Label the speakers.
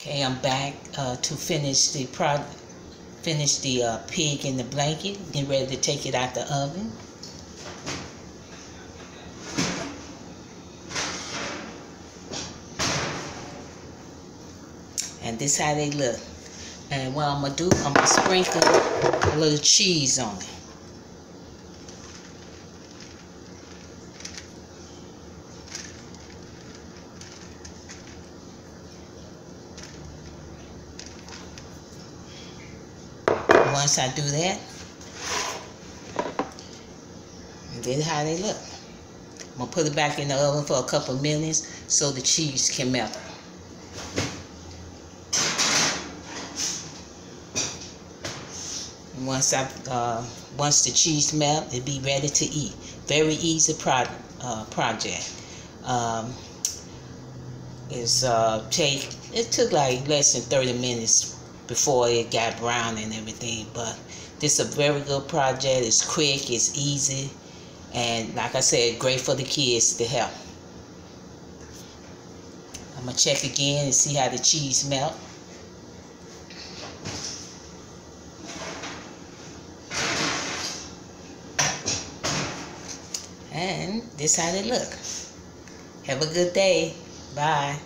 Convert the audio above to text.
Speaker 1: Okay, I'm back uh, to finish the pro finish the uh, pig in the blanket. Get ready to take it out the oven. And this how they look. And what I'm gonna do, I'm gonna sprinkle a little cheese on it. Once I do that, this is how they look. I'm gonna put it back in the oven for a couple minutes so the cheese can melt. once I uh, once the cheese melt, it'll be ready to eat. Very easy pro uh, project. Um, it's uh, take it took like less than 30 minutes before it got brown and everything. But this is a very good project. It's quick, it's easy, and like I said, great for the kids to help. I'm gonna check again and see how the cheese melt. And this how they look. Have a good day. Bye.